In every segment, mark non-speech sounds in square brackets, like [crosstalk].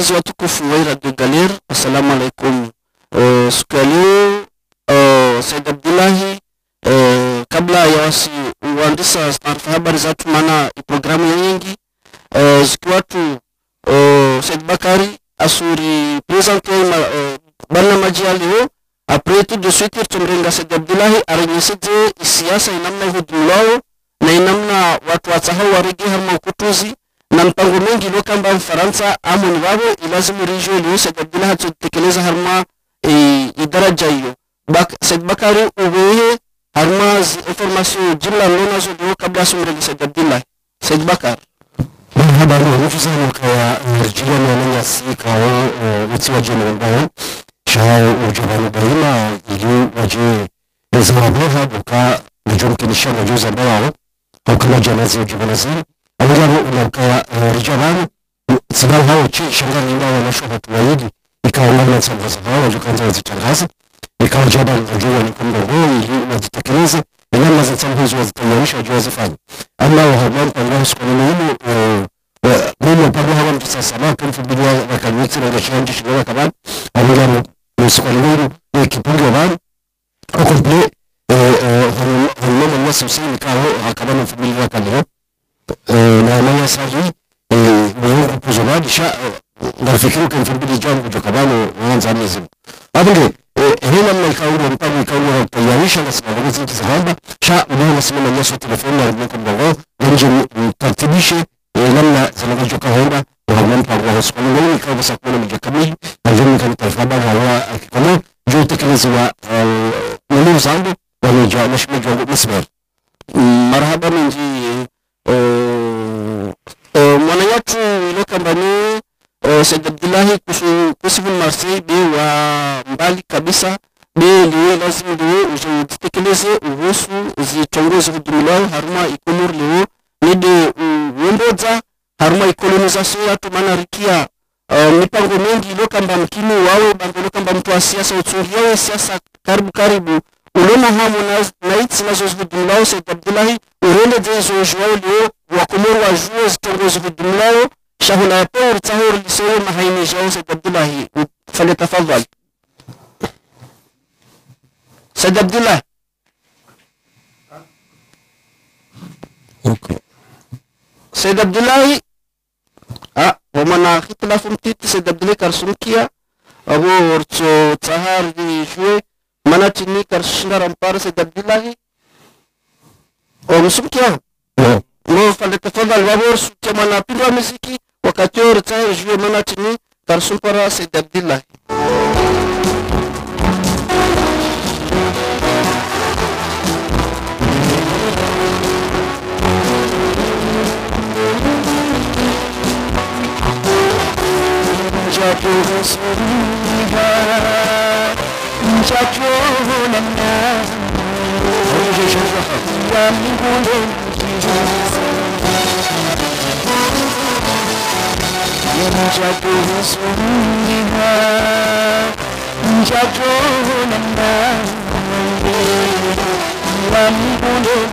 washilizi watukufu information nonazo do kabla sumreli Said Abdullah Said Bakar habari ya kaya no no ya si kawo utsi waje na mbao shao ujabani baima ili waje lazima boha buka nijomkinisha na juza mbao au no janazi ka ya awilabo no rijabani ha o chi shanga ni mbao na shoha tuwaidi ikawa ngana tsambaza hao wajukanza wazitangaza ikawa jaba njua ni kumbe ngoi ili wazitekeleze inama za tsambaza wazitayarisha wajua wazifanya ama wahabani kwa subhanahu wa ta'ala mimi pablo hawa mtu sasa na kan fubilia na kanwitsi na rashin ji shiga kaban amira mu mu su kwalwuru ne ki hulmama Allah subhanahu wa ta'ala eh hono mo wasu na ka sahi akaban mu fubilia kan ho na na ya saji eh mu ko puzo sha na fikiru kan fubilia jan ku kabano wanza ne zimu abinge hina mai kawo da mutane kawo da tayarisha da sababu zin ki sahaba sha mu na sima na su telefon na mu kan bago dan jin tartibishe namna zinavyotoka honda uhamampa kwa hospitali ngoni kwa basa kuna mjakami na jumi kan taifa ba hawa akikomo juu tekelezi wa nani zangu wamejua mheshimiwa Jogo Mismer marhaba minji mwana yetu ile kambani Said Abdullahi kusu kusifu Marseille be wa mbali kabisa. Be liwe lazima liwe uzitekeleze uhusu zitongozi hudumilao haruma ikumur liwe nide uwembodza haruma ikolonisation yatu maana rikia. Uh, mipango mengi ilokamba mkini wawe bango ilokamba mtu wa siasa utsungi yawe siasa karibu karibu. Ulona hamu na, na itsi nazo zihudumilao Said Abdullahi urende zezo jwao leo wakomoro شهناتور تهور لسوي محيني جوز عبد الله فليتفضل سيد عبد الله سيد عبد الله اه ومن خطلة فمتيت سيد عبد الله كرسمكيا أبو ورتو تهار دي شوي manatini karsina rampar Said Abdullahi ومسمكيا لو فلتفضل بابور سوكي مناطير ومسكي wakati retire jeu manatini tarsumpara Said Abdillahi Mchacho siriba, mchacho namna, mchacho namna, mchacho namna, ينجب بسرورها ينجبون الناس والليل والملك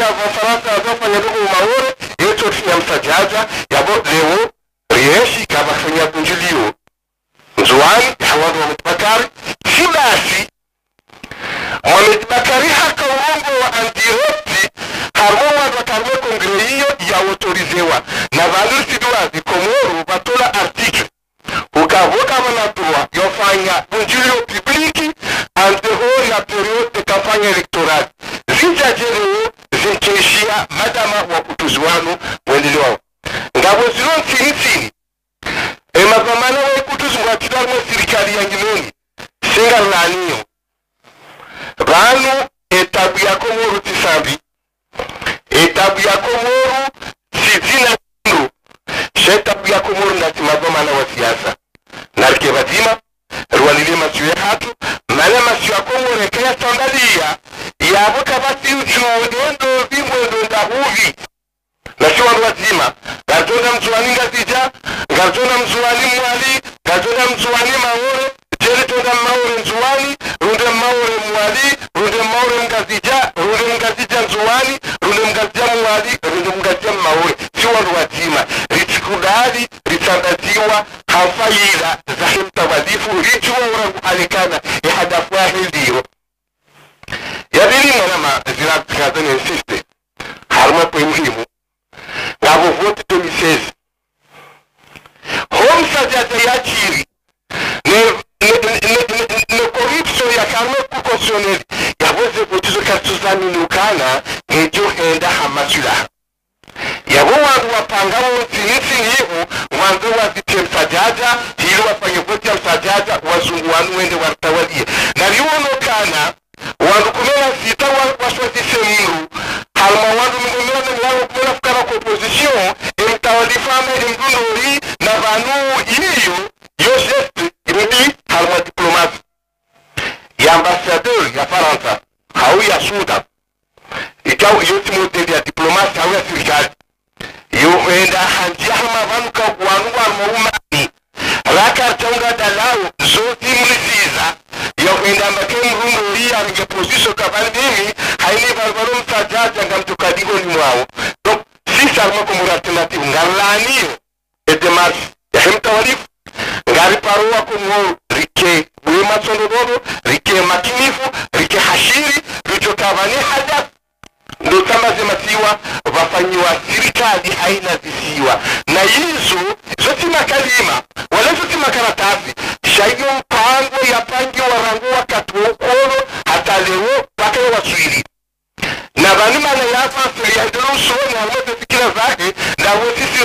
ya vafaransa kwenye ndugu maore yetu ya msajaja yabo leo rieshi kabafanya kunjilio. Nzuani hawadu wa bakari si basi Mohamed haka uongo wa andirepti harmo wa wakarwe kongre hiyo ya autorizewa na valur siduwazi komoro batola article. Ukavuka vanadroit yofanya unjilio publiki antehori ya periode kafanya elektorali électorale zinkeishia madama wa kutuzi wanu mwendeleo wao. Ngabo zilo nsini nsini emavamana waikutuzi ngwatidarmo sirikali singa singalaniyo vanu etabu ya komoro tisambi. Etabu ya komoro sizina ndo shetabu ya komoro ndatimavamana wa siasa. Narike vadima rwanile masiyo ya hatu mala masiyo ya komoro ekaya sandalia. Yavo kavasiucuendo huvi. Nasi wandu wazima ngatonda mzuwani ngazija ngatonda mzuwani mwali ngatonda mzuwani maore jeri tonda maore nzuwani runde maore mwali runde maore mngazija runde mngazija nzuwani runde mngazija mwali runde mngazija maore si wandu wazima ritsikudali ritsandaziwa hamfayila zahimtawalifu richiwaura kualekana ihadafu yahildiro yabiri mwanama zirakazane insiste haruma kwe muhimu. Ngabo vote 2016 homsajaja yachiri ne ne ne ne- corruption ya karme kukonstitutionnel yaboze votizo ngejo henda hamasulaha yabo wandu wapangamo nsinisinihu wanze wazitie msajaja hilo wafanye voti ya msajaja wazungu wanu wende wartawalie naliwonokana wandu kumena sita waswazise mru halma wandu mingomena nemilango kumena fukara ku emtawalifame emdundori na vanu iyo yo geste irudi halma diplomasi ya ambassadeur ya faransa hau ya sudan ikaw yoti modeli ya diplomasi awe ya serikali. Yohenda hanjia hama vanu umani wanu wanu maumani raka tonga dalau zoti mlisiza yohenda make mrungori aringe position kabali mimi haini barbaro msajaja ngamtukadigo ni mwao. Donc si sarma comme alternative ngarlaniyo edemarche yahemtawalifu ngari paruwa kumwo rike wema sondododo rike makinifu rike hashiri richokavani hadafu ndo tamaze masiwa vafanyiwa sirikali haina zisiwa na yizo zotima kalima wala zotima karatasi shaiyo mpango yapangi rangu wakati wa ukolo hata leo mpaka waswili. Na vani mana yafa yahdolo usoni harimo fikira zake na sisi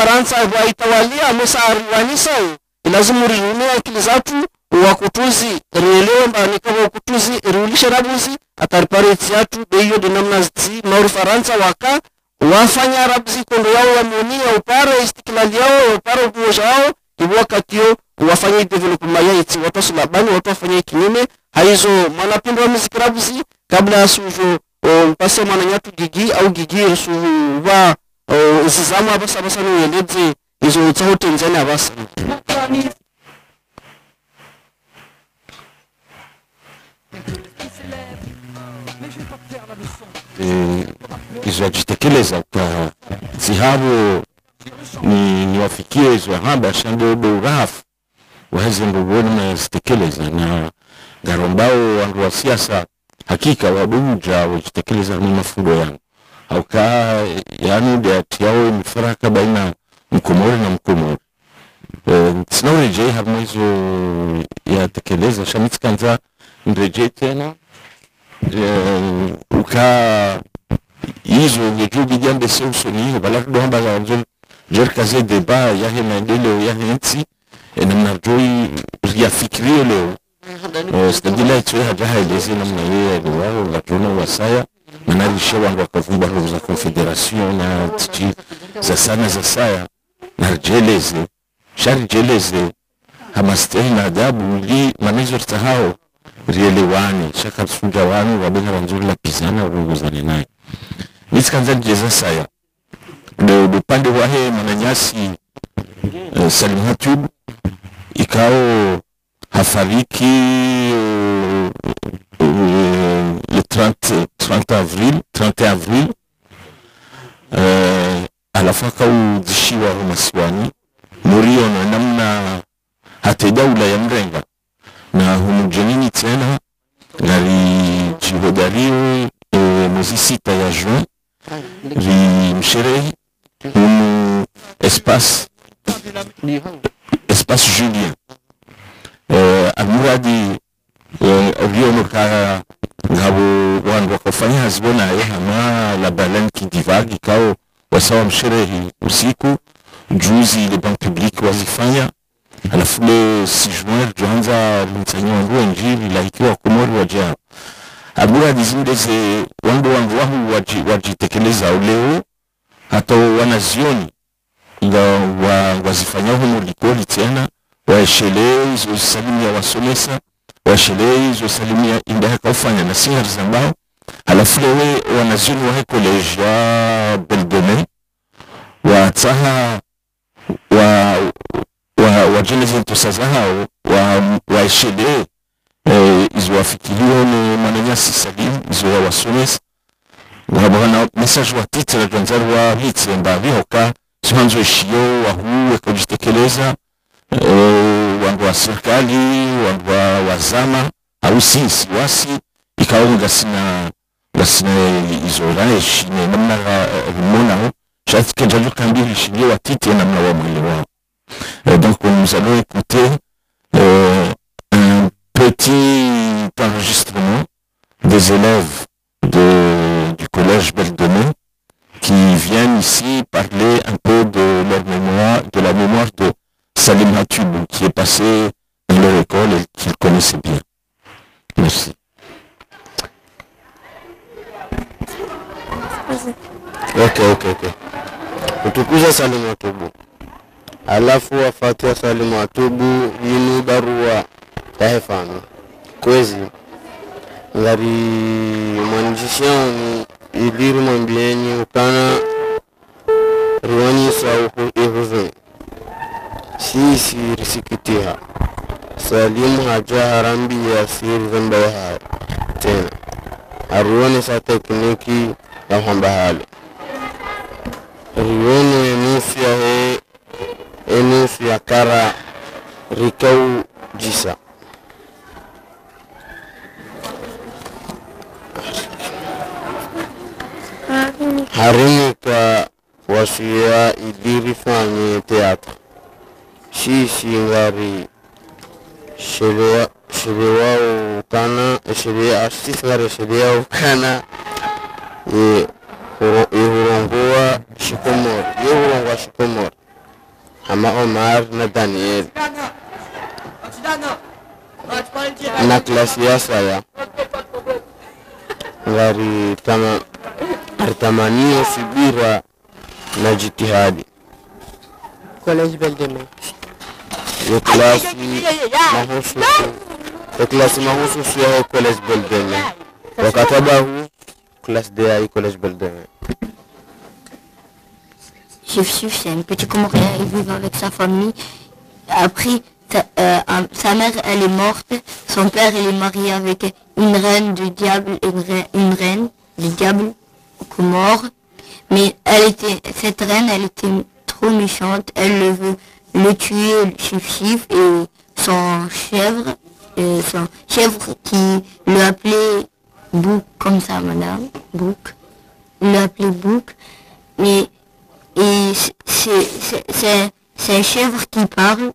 de faransa waitawalia musa ariwanisao ilazimu rirume akili zatu wakutuzi rielewe mbani kama ukutuzi riulishe rabuzi ataripareti yatu de namna zi mauri faransa waka wafanya rabzi kondo yao wamonia upara istiklali yao ya upara umoja wao ibu katio wafanya wafanye development ya iti watu wasulabani watu wafanye kinyume haizo mwanapindo wa muziki rabzi kabla ya mpase mananyatu gigi au gigi suju zizama abasa abasa ni yeledze izo utsaho Tanzania abasa eh, izo ajitekeleza kwa zihabu ni niwafikie izo haba shandodo rafu. Waweze ndobona nazitekeleza na garombao wandu wa siasa hakika wabuja wajitekeleza ni mafundo yangu auka yani ati yao mifaraka baina mkomori na mkomori. Eh, sinaurejei ya tekeleza shamitsi kanza nirejei tena. Eh, uka izo hiyo jambe seusoniyo za zanzo jerikaze deba yahe maendeleo yahe nchi namna joi yafikirio leo. Eh, itwe hajahaeleze namna ye aliwao latona wasaya manarishe wandu wakavumba roho za confederation na tichi za sana za saya. Narijeleze sharijeleze hamasteni na adabu li manizorta hao shaka shakasuja wanu wabena wanzuri la pizana urunguzane naye nisikanza njeza saya. De upande wahe mwananyasi uh, Salim ikao hafariki 30, 30 avril 31 avril uh, alafu akaudhishiwa humasiwani muriono namna hata daula ya mrenga na humujenini tena ngari jihodariwe e, mwezi sita ya juin ri msherehi humu espace espace julien. E, almuradi ka ngabo wandu wakafanya hazibona ye hama la balen kidivagi kao wasawa msherehe usiku juzi ile bank public wazifanya. Alafu le 6 juin tuanza mtsanyi wandu wenjili wa komori waja abura dizindeze wandu wandu wahu waji, wajitekeleza leo hata wanazioni wa, wazifanya humo likoli tena waeshelee izo salimu ya wasomesa waeshelee izo salimu ya indaha ufanya na singari zambao halafu lewe wanazini wahe college ya beldome watsaha wa wa wajeneze jenezi hao wa wa shede eh, izo wafikiliwa ni mananyasi salim izo ya wasomesa ngabona message wa titre jwanzari wa hitse mbavihoka sihanzo eshiyo wahuwe kujitekeleza eh, wandu wa serikali wandu wa wazama au sisi wasi ikawa ngasina ngasina izo raeshine namna rimonao shakenjajo kambiri shilie watite namna wa mwili wao. Donc nous allons écouter euh, un petit enregistrement des élèves de, du collège Beldomé qui viennent ici parler un peu de leur mémoire, de la mémoire de Salim Hatub, qui est passé à leur école et qu'il connaissait bien. Merci. Ok, ok, ok. Kutukuza Salim Hatubu, alafu wafuatia Salim Hatubu yinu barua? Yahefano kwezi ngari mwanjishi yaunu iliri mwambieni ukana riwanyisa ihuzuni sisi risikitiha salimu haja siri zambaye haya. Tena. Sa tekniki ya hamba hale rione enusu ya he enusu ya kara rikau jisa. Harini ka wasuya idiri fanye teatro sisi ngari sheria sheria kana sheria sisi ngari sheria kana ye ihurongoa shikomor ye hurongoa shikomor hama omar na daniel. Na klasi ya saya. Ngari tama aritamanio subira na jitihadi. Collège Beldeme. Yo klasi mahususu ya college beldeme wakataba huu classe D à collège beldeme Chef un petit Comorien, il vit avec sa famille. Après, sa, euh, sa mère, elle est morte. Son père, il est marié avec une reine du diable, une, reine, une reine du diable Comore. Mais elle était, cette reine, elle était trop méchante. Elle le veut le tuer, Chef, et son chèvre, euh, son chèvre qui le appelait Bouc, comme ça, madame, Bouc. Il l'appelait Bouc. Mais et c'est- un chèvre qui parle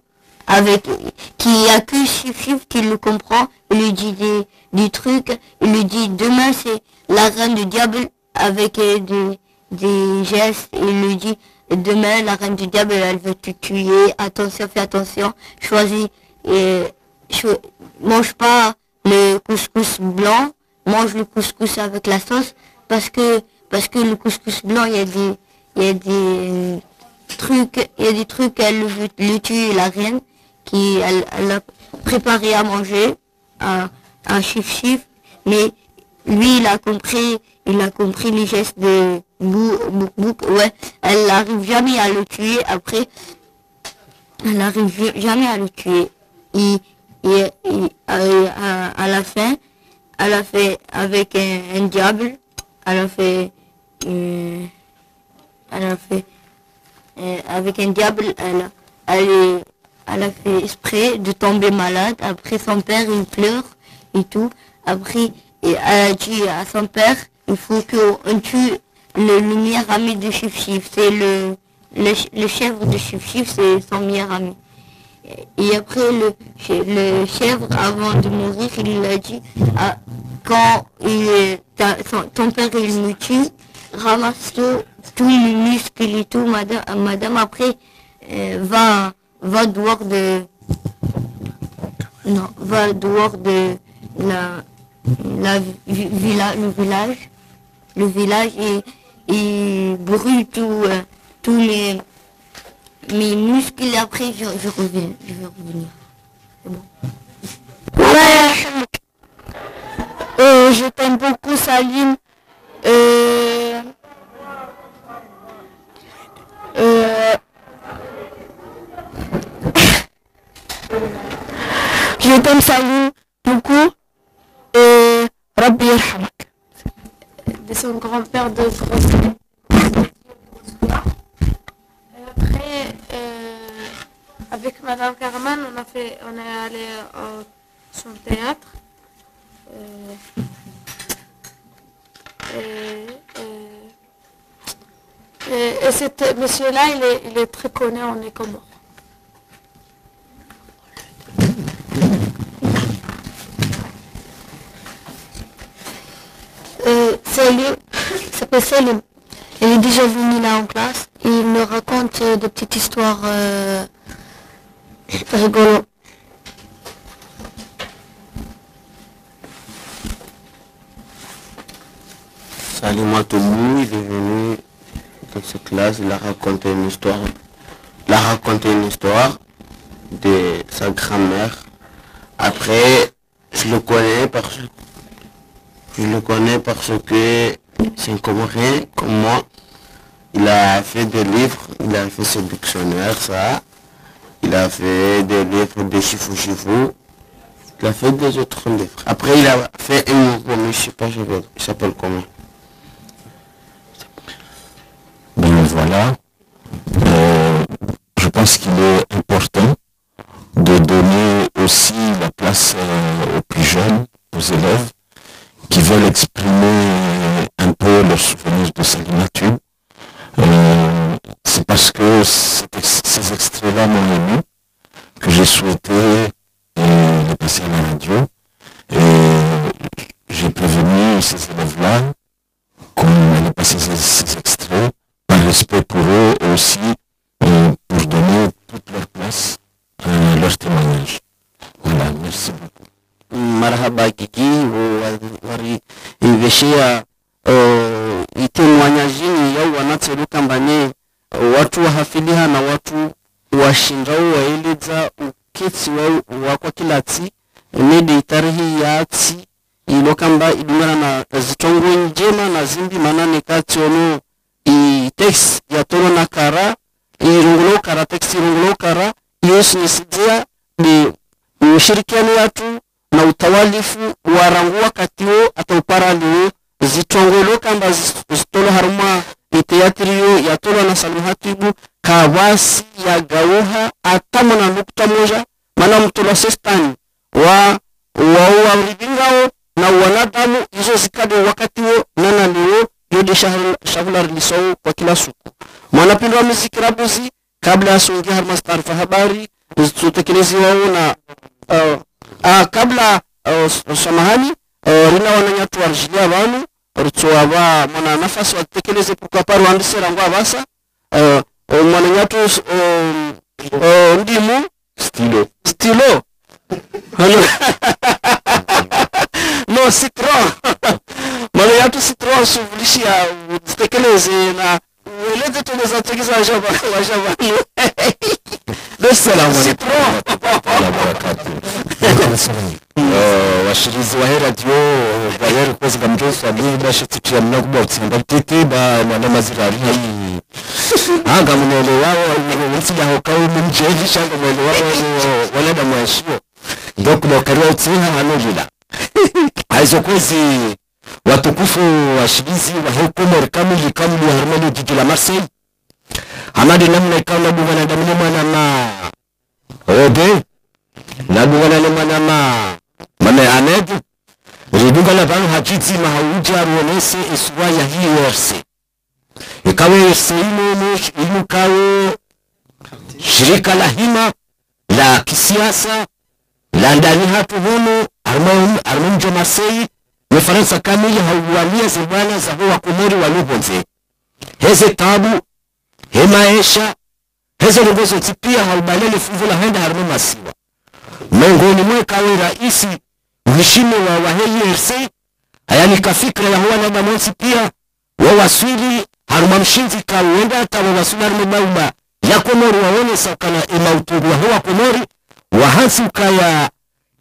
avec qui a que Chif Chif qui le comprend il lui dit des, des trucs il lui dit demain c'est la reine du diable avec euh, des gestes il lui dit demain la reine du diable elle veut te tuer. Attention fais attention. Choisis mange pas le couscous blanc. Mange le couscous avec la sauce. Parce que parce que le couscous blanc il y a des il y a des trucs il y a des trucs elle veut le tuer la reine qui elle, elle a préparé à manger à un chiff chiff mais lui il a compris il a compris les gestes de ouais. Elle n'arrive jamais à le tuer après. Elle n'arrive jamais à le tuer. Il- il- à, à- la fin elle a fait avec un, diable. Elle a fait euh, elle a fait euh, avec un diable elle elle, elle a fait exprès de tomber malade. Après son père il pleure et tout. Après et elle a dit à son père il faut qu'on tue le, le meilleur ami de Chif Chif c'est le, le ch- le chèvre de Chif Chif c'est son meilleur ami et après, le, le chèvre, avant de mourir, il a dit, ah, quand ton père il me tue, ramasse tout, tous les muscles et tout, madame, madame après, euh, va, va dehors de, non, va dehors de la, la vi- villa, le village, le village et, et brûle tout, euh, tous les, mes muscles après je, je reviens, je vais revenir. Euh, je t'aime beaucoup, Salim. Euh, [coughs] je t'aime, Salim, beaucoup. Et Rabbi Yarhamak. de son grand-père de grosse Après, euh, avec Madame Carman, on, a fait, on est allé au son théâtre. Euh, et, euh, et, et monsieur-là, il est, il est très connu en Écomore. Euh, Salim, il s'appelle Salim. Il est déjà venu là en classe. Et il me raconte euh, des petites histoires euh, rigolo. Salim Atoumou, il est venu cette classe, il a raconté une histoire. Il a raconté une histoire de sa grand-mère. Après, je le connais parce je le connais parce que c'est un Comorien comme moi. Il a fait des livres, il a fait son dictionnaire, ça. Il a fait des livres de Chifou Chifou. Il a fait des autres livres. Après, il a fait un mouvement, je sais pas, il s'appelle comment? Voilà. Euh, je pense qu'il est important de donner aussi la place euh, aux plus jeunes, aux élèves, qui veulent exprimer un peu leurs souvenirs de Salinatu. Euh, c'est parce que ces extraits-là m'ont ému que j'ai souhaité euh, les passer à la radio. Et j'ai prévenu ces élèves-là qu'on allait passer ces, extraits respect pour eux et aussi euh, pour donner toute leur place à leur témoignage. Voilà, merci beaucoup. marhaba kiki vous itemuanyajini yau wanatseruka mbanye uh, watu wahafiliha na watu washindao waeleza uketsi wao wakwa kilatsi nede nedi yatsi ya tsi ilokamba idungana na zitongo njema na zimbi manane kati ono i text ya toro na kara irungulo kara tex rungulo kara yosinisidia ni ushirikiano watu na utawalifu warangu wakati wo atauparaliwo zitongolo kamba zi- zitolo haruma iteatrio yatolwa na salimhatibu kawasi ya gauha atamo na nukta moja mana mtolwa sestani wa wauwaribingao na wanadamu izo zikade wakati wo nanaliwo yode shahula rilisau kwa kila suku mwanapindo wa muziki rabuzi kabla ya songia harmas taarifa habari zitutekelezi wao na uh, uh, kabla uh, samahani uh, rina wananyatu warjilia vanu ritsoava mwana nafasi watekeleze pukapari wandisera rangu avasa uh, uh, mwananyatu um, uh, ndimu Stilo. stilo [laughs] [laughs] No citron mwananyatu citron suvulishia zitekeleze na ueleze salamu Uh, washirizi wa dio bayeri kwezi gamjoso ali bashitikia mna kuba utsinda tete ba mwana mazira ali anga munele wao ya hokao mumjeji shanga mwele wao wala da mwashio ndio kuna kariwa utsinha hanolila aizo kwezi watukufu washirizi wa hukumu kamili kamili wa harmoni jiji la Marseille. Hamadi namna ikawa na bwana damu mwana ma. Obe na nagungana ne mwana ma. Amed anedu ridungana vanu hachidzima mahauja ruonese isuwa ya hii hiyorse ikawe sehemu imu kawe shirika la hima la kisiasa la ndani hatu humu armumjo masei wefaransa kamili hauwalia zibwana za huwa wakomori waluhonze heze tabu hemaesha heze longozo tipia haubalele fuvu la henda harmu masiwa. Miongoni mwe kawe raisi mheshimiwa wa waheli erse hayani kafikra ya huwa nada mwensi pia wawaswili haruma mshinzi kawenda hata wawaswili haruma bauma ya komori waone sakana imautungu wa huwa komori wahansi ukaya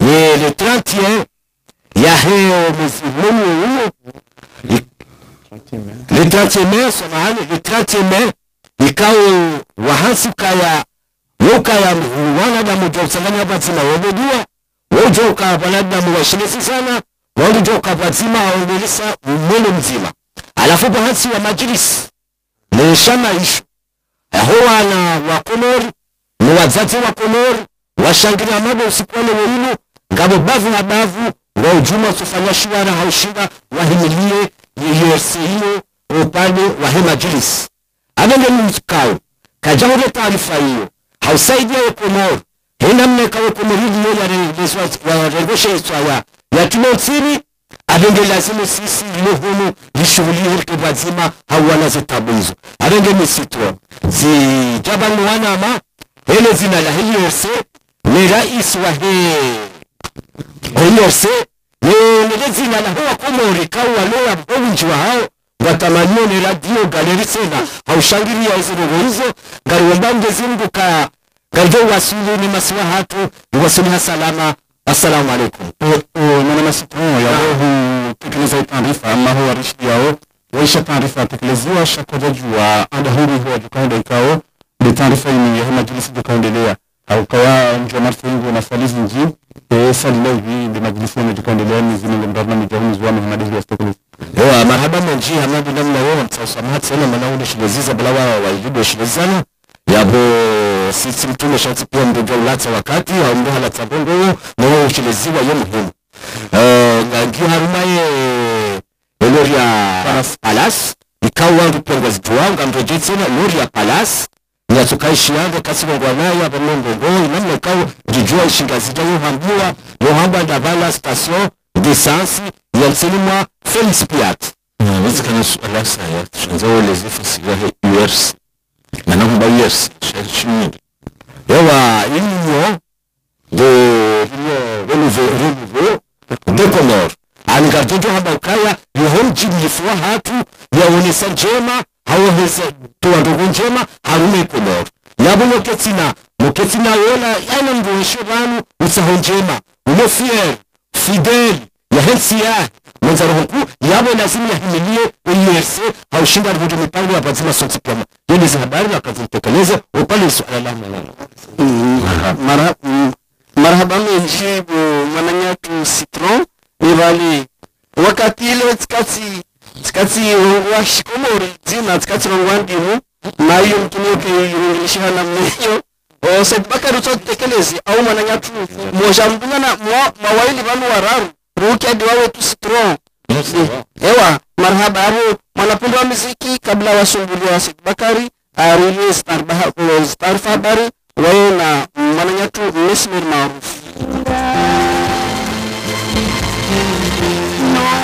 ye le 31 ya heo mwezi mumu umo le 30 mai samahani le 30 mai ikawe wahansi kaya wokaya wanadamu jokusanganya patsima wobojua wojoka wanadamu washilisi sana walijoka patsima aongelisa mwele mzima. Alafu bahasi wa majilisi neshama isho ahowana wakomori wa komori ni wazati wa komori washangilia mago wale wenu ngabo bavu na bavu wa ujuma usufanya na haushira wahimilie yeyosi hiyo upande wa he majilisi abenge mkao kajaure taarifa hiyo hausaidia wekomoro henamne kawe komoriliyo yaregoshe iswaya yatume usiri abenge lazimu sisi lilohunu lishughulie hirke bazima hauwana zitabu hizo. Abenge misitwa zijabanu ama hele zina la hiyose ni rais wa hii. Hiyose nile na la huwa komori kauwaloya mbonji wa hao. Watamanio ni radio galeri sena haushangiria izirogo hizo. Ngariwomba mjezi mungu ka garjo wasulu ni masiwa hatu iwasuluha salama. Assalamu alaikum. Mwana ya wuhu tekeleza taarifa. Ama huwa rishidi yao waisha taarifa tekeleziwa shakoja jua. Anda huru huwa jukaunda ikao. Ni taarifa ini ya majlisi jukaendelea au kawa njua marfungu na salizi nji e salila hivi de majlisi ya jukaendelea ni zini le mbarna mijahuni zuwa muhammadi hivi astekelezi ewa marhaba menji hamadu namna yo mtausamat sana manaude shileziza balawa waijudo shilezana yabo sisi mtume shati pia mdojo ulatsa wakati au mdo halatsa bongo nawo shileziwa yo muhimu. Eh, ngangi harumaye eloria mdoje tsena loria palas nyatsukaishiyange kasilongwanayo abamondongo namwe kawo jijua ishingazija yohambiwa yohamba ndavala station d'essence yalselimwa felix piat. Wezekana suala saya tuanza ueleze fasirahe urs manahumba urs shachimini yawa union de union renouveau renouveau de Comore alingajojo haba ukaya yohomjimlifua hatu yaonesa njema hawohesa tuwa ndugu njema harume Comore yabo moketsina moketsina wona yana mboeshe banu usaho njema. Umo fier fidel yahensiya mwenzarohoku yabo lazima yahimilie URC haushinda rivunjo mipango ya bazima sonsi pema. Yonizi habari kazi upale upali la ala Mara- mm, marhaba menji bo mwananyatu citron ivali wakati ile tsikatsi tsikatsilongwa shikomori dzina tsikatsilongwa ndimu nayo mtunuke irungilishika na mneyo osaid bakari utsotekelezi au mwana nyatufu mosha mdungana mwawaili vanu wararu ruki adi wawe tu strong ewa marhaba avo mwanapundu wa miziki kabla wasumbuliwa said bakari aruye starfa habari wayo na mwananyatu mesmer maarufu. No.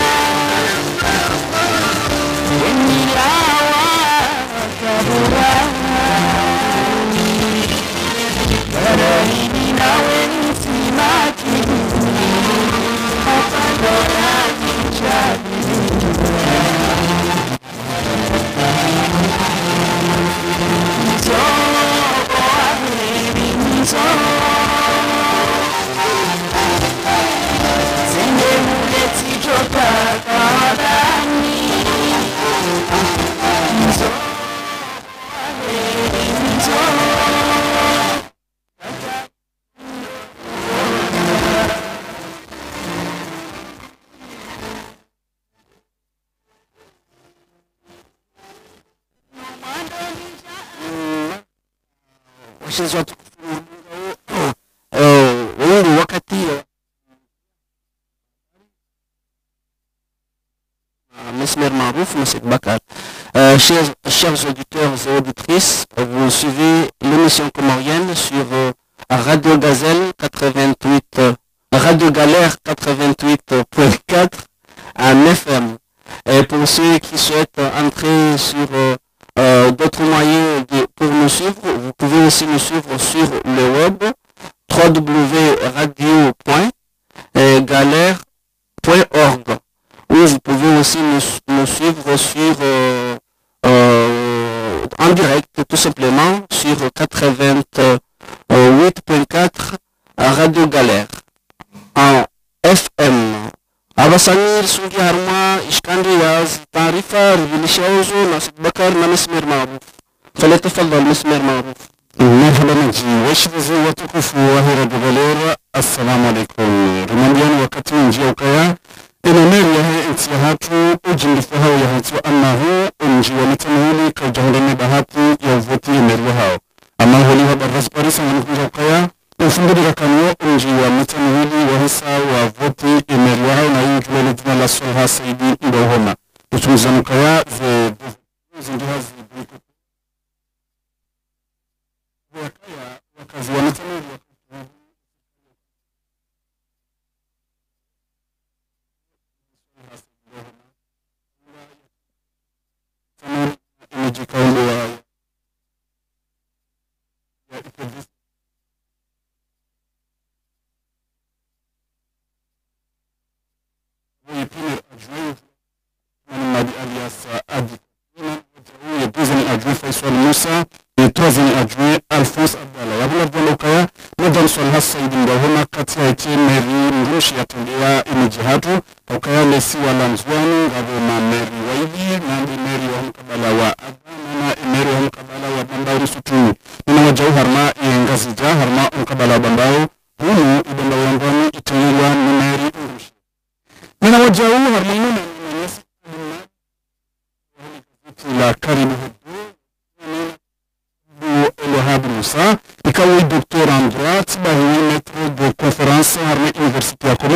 Habrusa, i kao i doktorandrat, bavim me të konferansa në Universitetin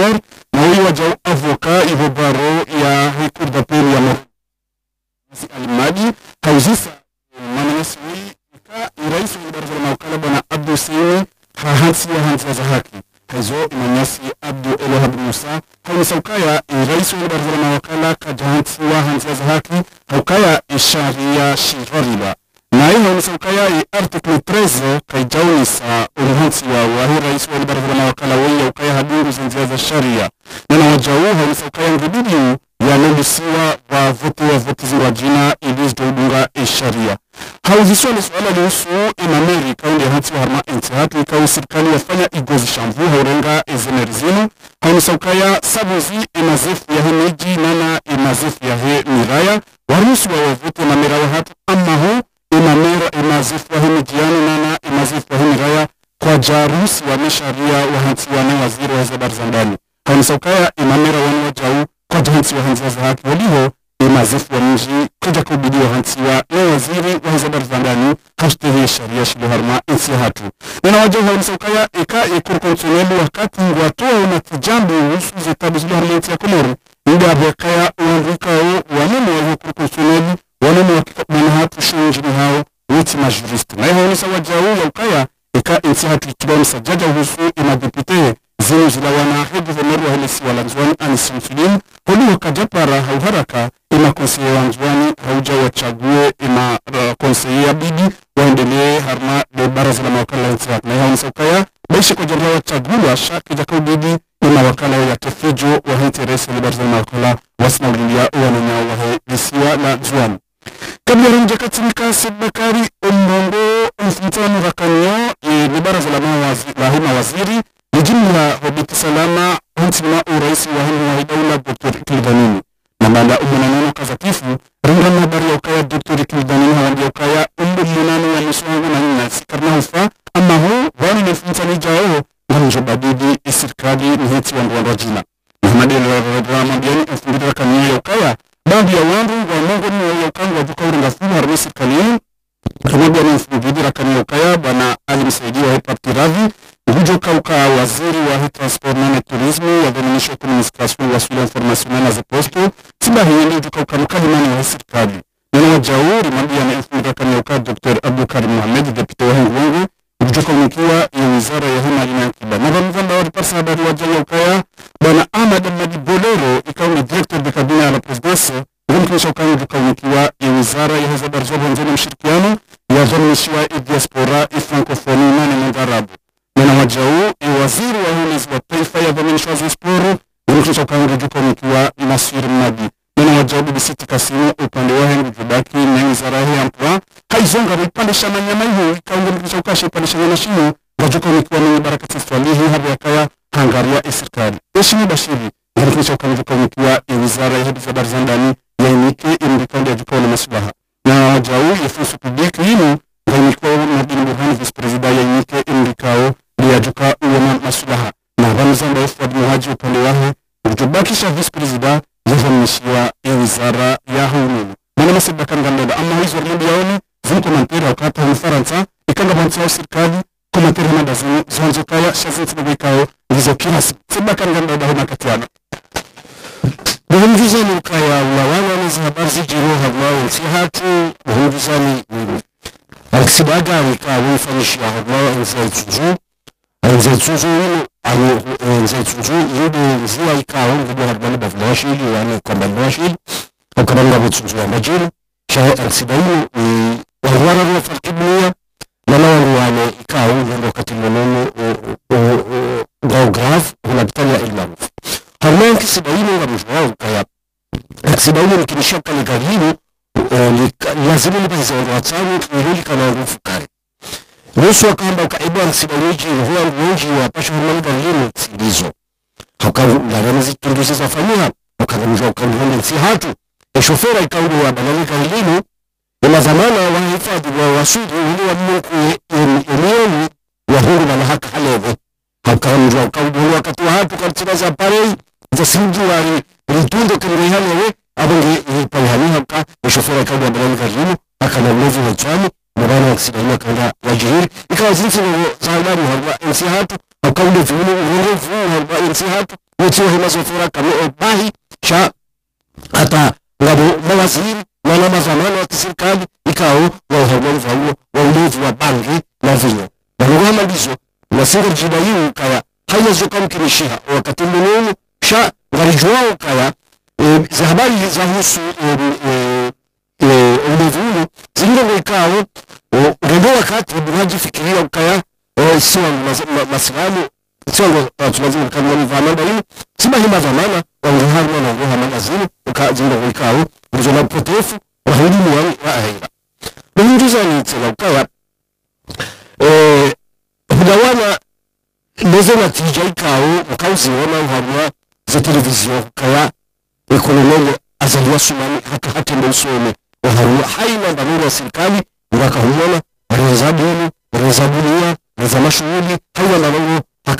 mucho rato.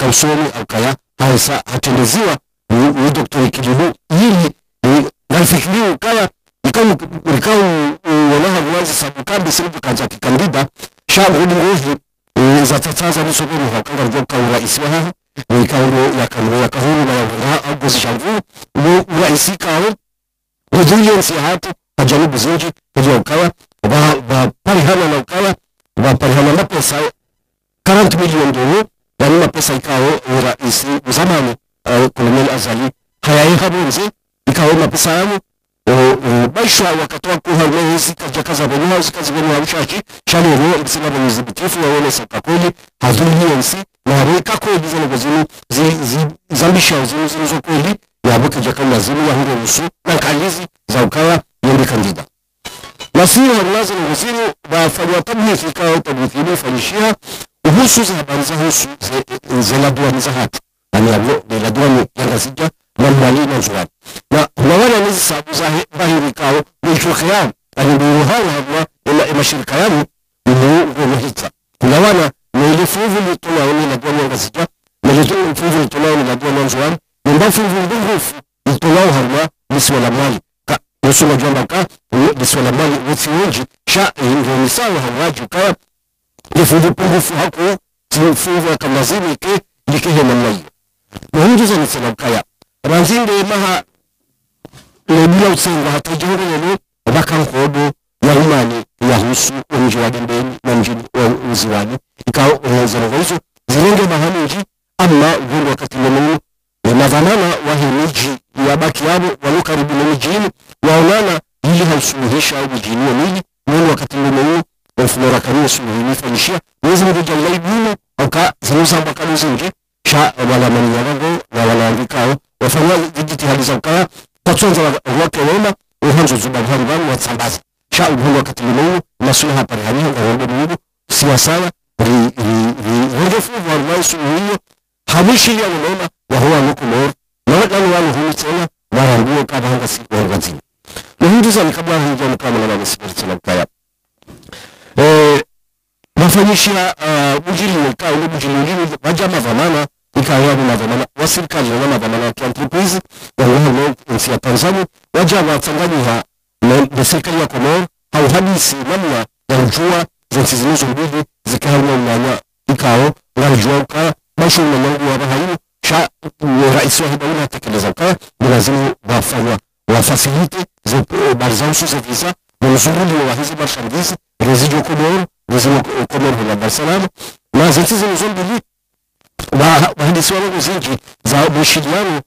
Nango akaya aukaya haisa hatendeziwa ni doktori kilibu ili nafikiri ukaya ikawa ikau wanaha mwanzi sabukambi silibu kaja kikandida shabu ngudi nguvu za tataza wa hakanga rjo kaura isiwa haha ikauro ya kamro ya kahuru na ya agozi shamvu uraisi kawo udhuliensi hatu hajanubu zinji kujia ukawa waparihana na ukawa waparihana na pesa 40 milioni dola yani mapesa ikawo uraisi zamani uh, kolonel azali hayayehabunze ikawo mapesa yamu baishwa wakatoa kuha hizi kaja kaza bonywa zikazi bonywa ushachi shani ro ibisina bonyo zibitifu ya saka kweli nsi na harika kweli zile gozini zi, zi, zambisha zinu zilizo kweli yabuke jakanda zinu wahire usu na kalizi za ukawa yendi kandida. Nasiru harulazi na gozini wafanywa tabnithi ikawa tabnithi ili fanyishia uhusu za habari za husu zeladuani za hatu zeladuani yangasija na mwali na zuwani na unawana nizi sabu za bahiri kao mwishuke yao yani ndio hawa hawa ila imashirika yao ndio ndio hitsa unawana na ile fuvu litona ni la duani yangasija na ile fuvu litona ni la duani na zuwani ndio fuvu ndio ngufu litona harma niswa la mwali. Ka nusu na jamba ka niswa la mwali wote wengi sha ingo nisawa hawaji ukawa lifuvu pungufu haku tifuvu akamazini ke likehe namna hiyo. Muhunjuza nisema kaya. Ranzinde maha lebila utsenga hata jehoro lelo baka nkodo ya umani ya husu mji wa dembeni na mji wa uziwani ikawa uwezero hizo zilenge mahamuji ama ugundu wakati lelo na dhamana wa himiji ya baki yabo walio karibu na mijini waonana ili hausuluhisha au mjini wa miji nini wakati lelo ofumora kariyo suluhini fanyishia mwezi mmoja ulaibuno auka zinuza mbakalo zingi sha wala mani yarango na wala andikao wafanya jitihadi za ukaya tatsonza wake wema uhanzo zuba bhari bani watsambaza sha ubundo wakati lelo masula hapa rihani nga wende mungu siyasawa ri ri ri hongefu wa mai suluhiyo hamishi ya unaona wa huwa nukumor na wakani wanu humi tena waranguo kaba hanga si wangazini muhinduza ni kabla hujia mkamala na nisibiri tena ukaya wafanyishia ujiri ukaa ule ujiri ujiri waja madhamana ikawa ni wa serikali na madhamana ya kientreprise wangumu nchi ya Tanzania waja watanganyika na serikali ya Komoro au hadisi namna ya njua za nchi zilizo mbili zikawa na umanya ikao ngalijua uka basho na mungu wa bahaini sha rais wa hibauna atekeleza uka lazima wafanywa wafasilite bari usu za visa mzuruli wa hizi marchandise residuo Komoro, residuo Komoro na Dar es Salaam, na zote zilizo mbili wahandisi wangu zingi za mwishiliano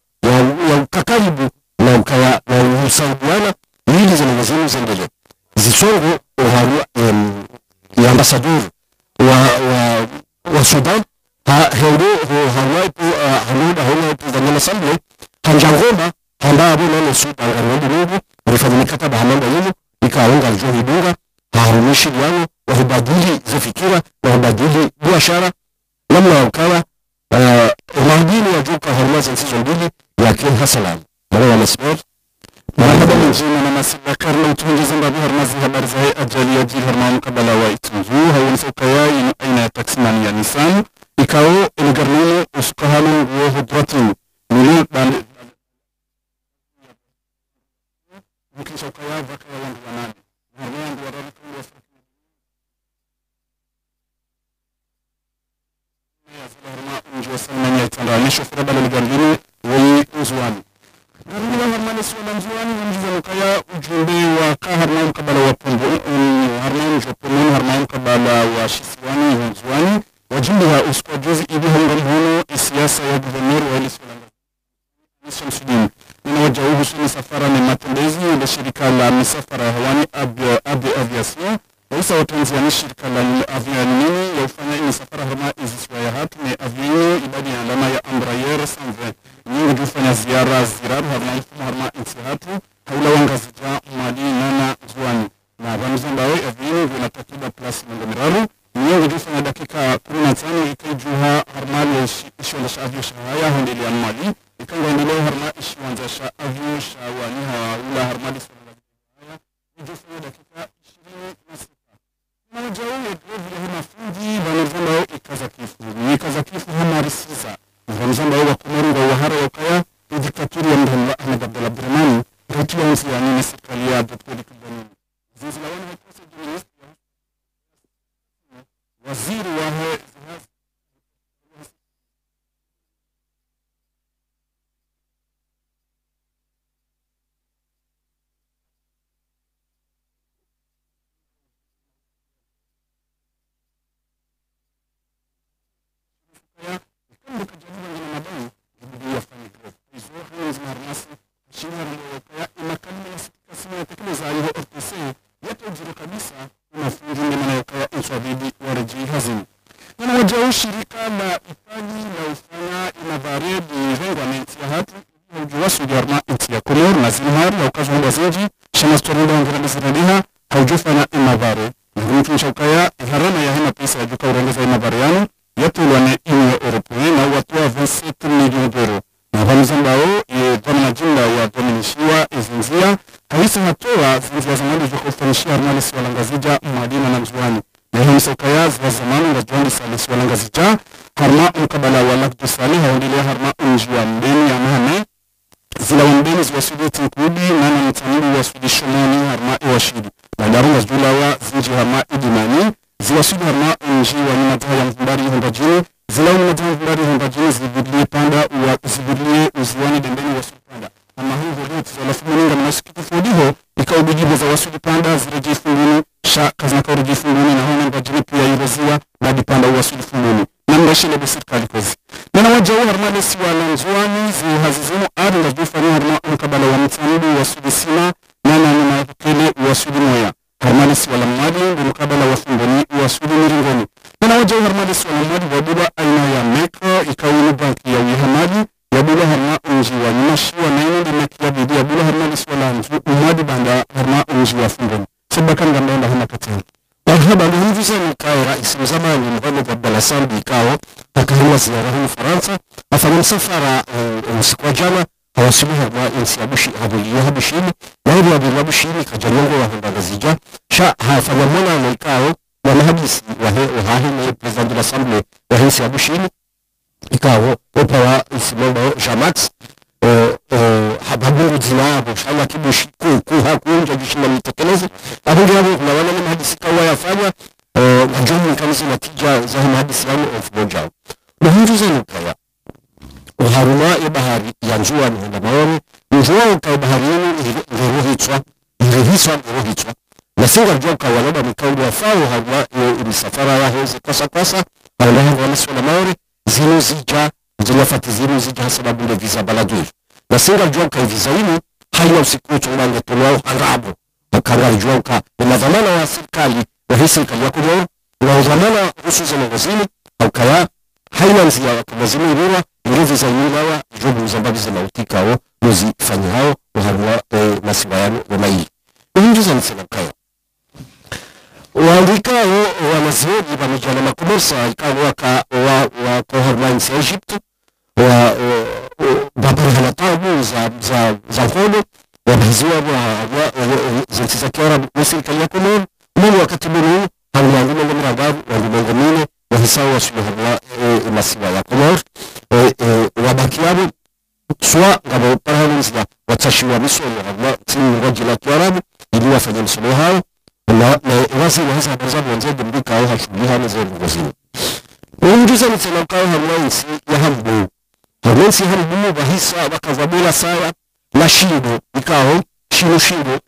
ya ukakaribu na mkawa na usaidiana ili zinazozimu zendele zisongo oharu um, ya ambasador wa, wa, wa Sudan ha hero ho hawaipo uh, hamuda hawaipo za nyama samble hanjangoma hamba abo na nusu angarundi nubu rifadhi mikataba hamamba الإشارة لما كان رونالدينيو يجوب كهرماز انسيزون بيلي يكين هسلام مروا مسمار مرحبا من جينا نما سبا كارلو تونجي زمبابي هرماز هبار زهي أجل يجي هرمان قبل وايتنجو هاو نسوكايا إن أين تكسمان يا نيسان إكاو إلغرنينو أسكهانو وهدرتنو kuishi amani swala ngazija na singa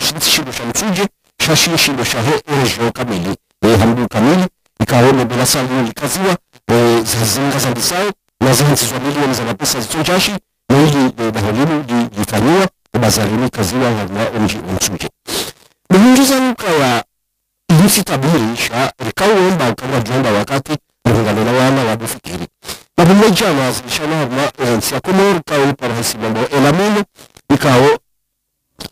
shino shindo cha mtuje shashi shindo sha ho ejo kamili. Hamdu kamili ikaone bila salu likaziwa zazinga za bisao na zinzi za milioni za pesa zitojashi na ili baholimu jifanyiwa bazalini kaziwa na mji umji mtuje nuka ya ilisi tabiri sha rikawomba ukabwa jomba wakati rungano na wana wabufikiri babume jana zishana harma ensi ya komoro kawo parahisi mambo elamino ikawo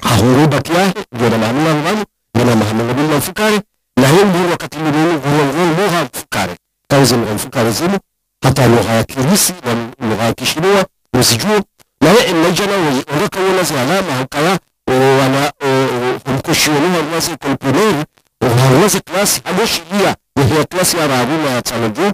ahuru bakiyahe jona mahamula ngwanu jona mahamula bila mfukare na hiyo ndio wakati mwingine vile vile lugha mfukare kawo zinu mfukare zimu hata lugha ya kirisi na lugha ya kishinua usijue. Na wewe wewe ondoka uona zi alama hukala wana kumkushia lugha mwazi komprimeri uharumaze klasi agoshilia ya klasi ya rabuma ya tano juu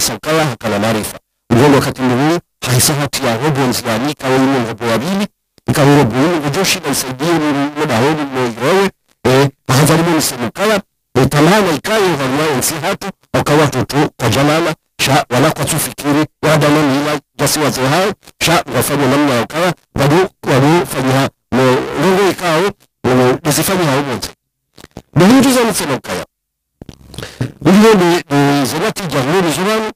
sakala hakala maarifa. Ubwo wakati mwingine haisa hati ya robo nzani kawo imo robo wabili ikawo robo imo gojoshi na isaidie ni mabahoni mwewe eh bahadhari mwe msemukala eh tamama ikayo harma nsi hatu wakawa tutu kwa jamana sha wala kwa tufikiri wada nani ila jasi wazo hao sha wafanya namna ya ukawa wadu wadu fanya longo ikao nisifanye hao mwote muhinduza za ukaya. Uliyo ni zerati jamhuri zurani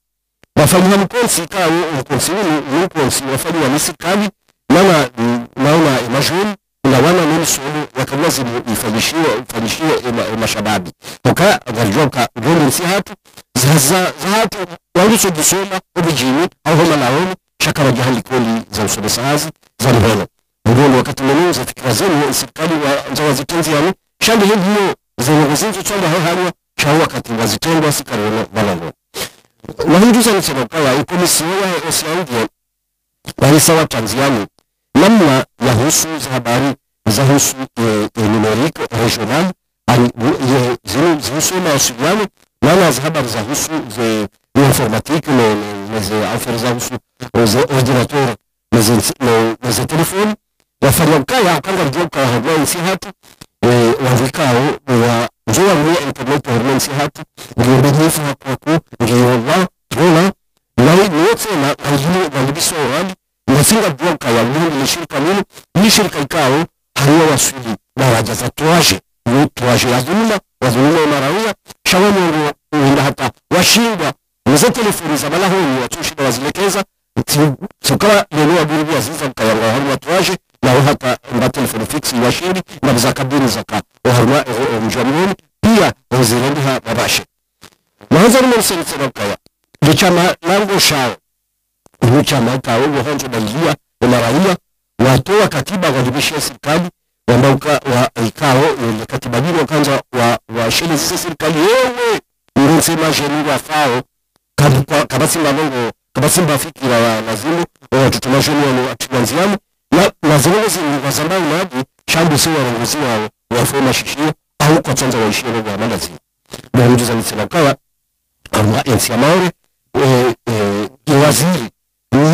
wafanya mkonsi kawo mkonsi unu mkonsi wafanya wa serikali nana naona imajuni na wana nini solo wakawazi ifanyishiwe ifanyishiwe mashababi. Toka garjoka gondo si hatu zaza zaatu waliso gisoma ubijini au homa naoni shakara jahali kweli za usomesa hazi za lihono ngondo wakati mwenu za fikira zenu serikali wa za wazitenzi yanu shandi hiyo zenye chomba ho halwa cha wakati wazitendwa na balalo wahinduza nisema kawa ikomisiyo ya osiaudio walisa wa Tanzania namna ya husu za habari za husu e, numerique regional zihusu mawasiliano nana za habari za husu ze informatique ze affaire za husu ze ordinateur na ze telefoni wafanya kaya akanga joka habwa nsi hatu wandikao wa njowa mwe internet hormone nsi hatu ngiyo benyefu hakwako ngiyo wa tona na niyote na kajini walibiso wali nasinga bloka ya mungu ni shirika nini ni shirika ikao hariwa wasuli na wajaza tuaje ni tuaje ya dhuluma wa dhuluma marawia shawa mungu uenda hata washindwa nizo telefoni za malahoni watushida wazilekeza tukawa lelo wa buru wa ziza mkayanga hariwa tuaje na hata mba telefoni fiksi wa shiri na mza kabini zaka hariwa mjamuni pia wazirendi ha babashe Mwanzo ni msema sema mkaya lichama lango shao ni chama kao wahonjo dalia na raia watoa katiba wadibisha serikali wandauka wa ikao ile katiba biro kwanza wa wa shule zisi serikali ndio sema jeni wa fao kabisa kabasi mbongo kabasi mbafikira wa lazimu wa tutumashoni wa atuanziamu na lazima zini wazambao maji shambu si warongozi wao wafoma shishio au kwa chanza waishio wa malazi ndio mjuza msema kawa amwa ensi ya maore eh eh waziri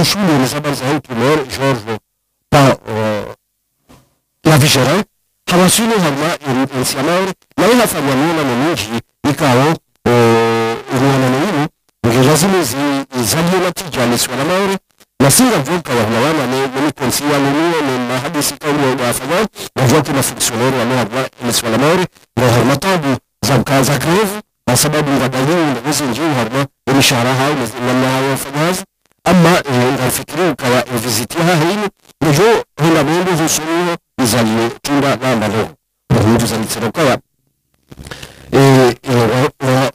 shule ni habari za huku leo George pa la vigera hawasini hama maore na ina fanya nuna na mingi ikawa uruana na inu ngi lazima zizalio na na singa vuka wa hulawana ni ni konsi ya nunuo ni mahadisi kauli wa afanya na vuka na funksioneri wa mwa ni swala maore na harmatabu za grevu kwa sababu ngabaliu na hizo njuu harma mishahara hao na namna hao wafanyazi kuvizitia hahino nejo henda mundu zusomio izaliyo tunda namba roho kuhundu zalitsero kaya e, e,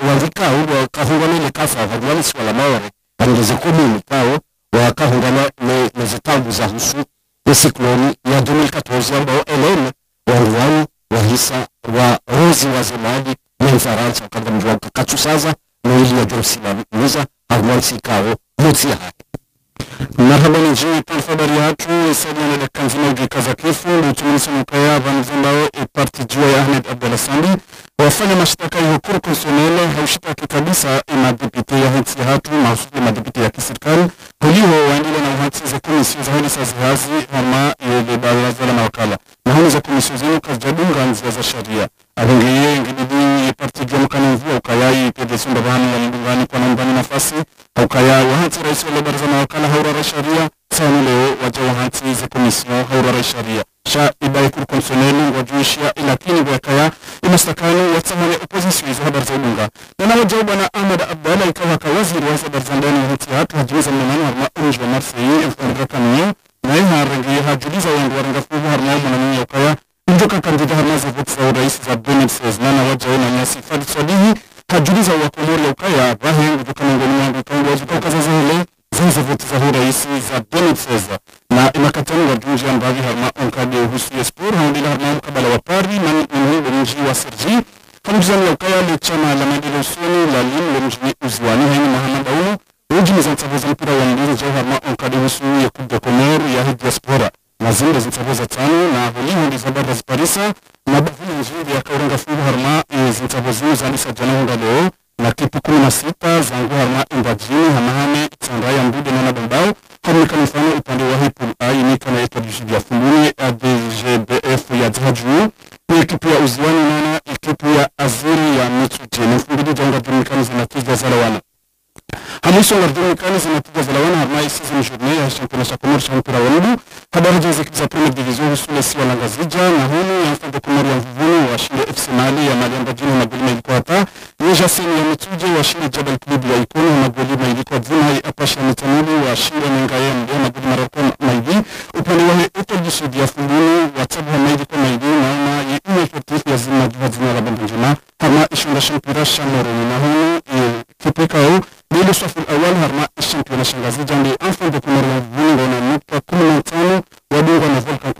wavika ulo kahungana ile kafa vagwani si wala maware angeze komini kao wakahungana za husu esikloni ya 2014 ambao elene wanduwani wahisa wa rozi wazemaji ya mfaransa ya kao marhaba nji palfabari yatu isaliana dakika nzima ugikaza kifu lutuminisomokaya vanzi ambao iparti jua ya ahmed abdallah sandi wafanya mashtaka ya hukuru konsonele haushitaki kabisa imadepite ya hitsi hatu mahususi madepite ya kiserikali. Huliho waendile na uhatsi za komisio za hili sa zihazi hama yele baraza la mawakala. Na huni za komisio zenu kazijadunga nzia za sharia abengeye ngididi mkani mvua ukayai pedesunda vani yalindungani kwa nambani nafasi haukaya wahati rais wa baraza la mawakala haurara sharia sana leo waja wahati za komisio haurara sharia sha ibai kuru konsoneli wajuishia ilakini wakaya imastakani watsamane opozisio izo habari za udunga na na wajau bwana Ahmad Abdalla ikawa kawaziri wa habari za ndani hati hatu hajuliza mnamani harma unji wa Marseille mfandika kamiyo na yeye harangi hajuliza wandu waranga fuhu harma mwana mwenye ukaya njoka kandida harma vuti za urais za 2016 na na wajau na nyasi fadi swalihi kajuliza wakomori ya ukaya bahe kutoka miongoni mwangu ikawa wazuka ukazaza zile zizo voti za urais za 2016 na imakatani wa dunji ambavi harma onkade uhusu ya sport haundila harma mkabala wa pari na mhingo mji wa serji kamjizani ya ukaya le chama la mandilo usoni la limu le mjini uziwani haini mahamad auno uji ni zantsavoza mpira wa mlinzi jau harma onkade uhusu ya kubde komer ya hidi ya na zinde zintsavoza tano na huli hundi zabada ziparisa na bavuni njindi ya kaurenga fungu harma e zintsavozinu zalisa jana hunda leo na kipu kumi na sita zangu harma imbajini hamahame tsandaya mbude na nabambao kamika mifano upande wa hipul ainika na Jibia vya fumbuni adgbf ya dhaju ekipu ya uziwani nana ekipu ya aziri ya mitsuje mfumbidi jaunga dumikani zinatija zalawana hamiso nga dumikani zinatija zalawana ya championnat cha komori cha mpira wa miguu habari za ekipu za premier division husule si walangazija na huni ya mfando kumari ya mvuvuni washinde fc mali ya mali ambajini magoli mailiko hata yeja seni ya mitsuje washinde jabal club ya ikono magoli mailiko vuna ya apashi ya mitanuli washinde nengaye mdia magoli maroko maidi upande wa eto jisudi ya watabu wa maidi kwa maidi naona ye uwe effectif ya zima zina la bambu njema hama ishonda shampira shamoroni na hunu kipe kao lili swafu awal harma ishampiona shangazi jambi Anfan ya vungo na nukta kumi na tano wadungwa na volcan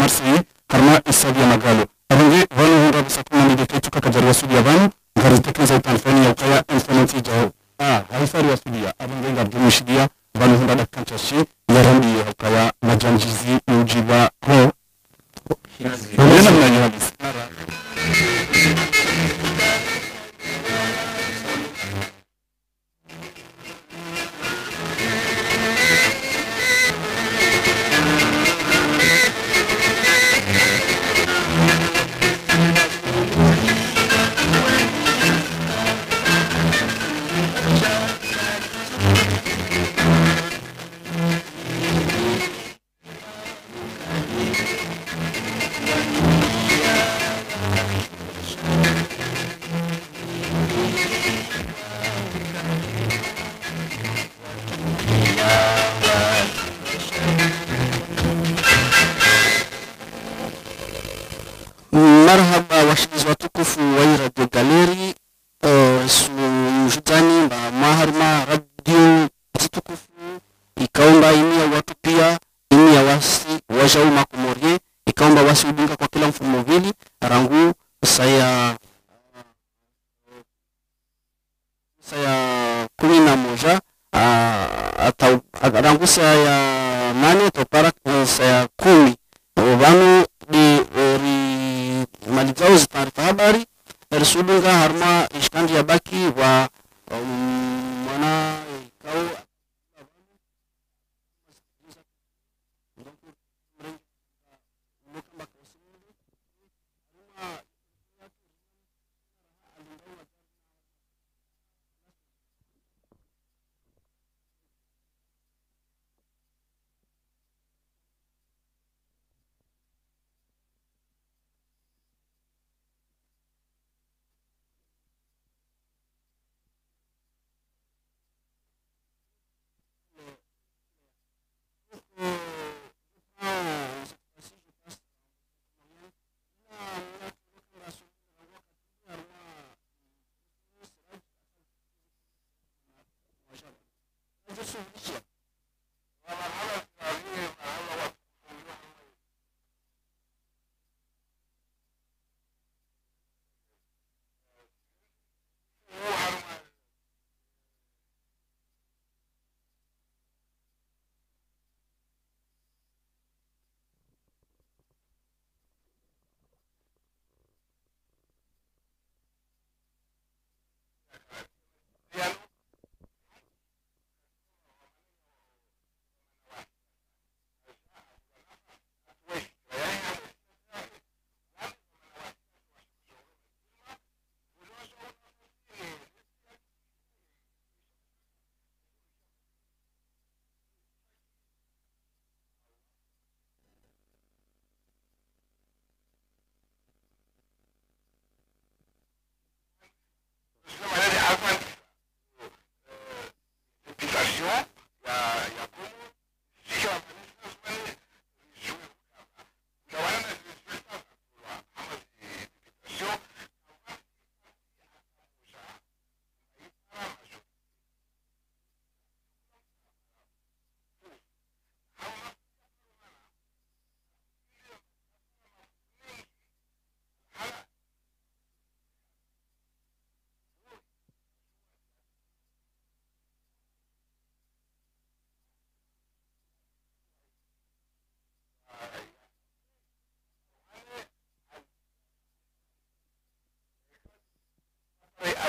marsi harma isalia magaalo abonge vano hundra bisakuna mideketuka kajaria sudia vano ngaritekneza utanfani yaukaya elfenanti jao a haisari wasudia abonge ngabdimushidia vano hundra dakkantashi yarandiye haukaya majanjizi yujiba ho Yes. Yes. Yes. Yes.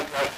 Thank you.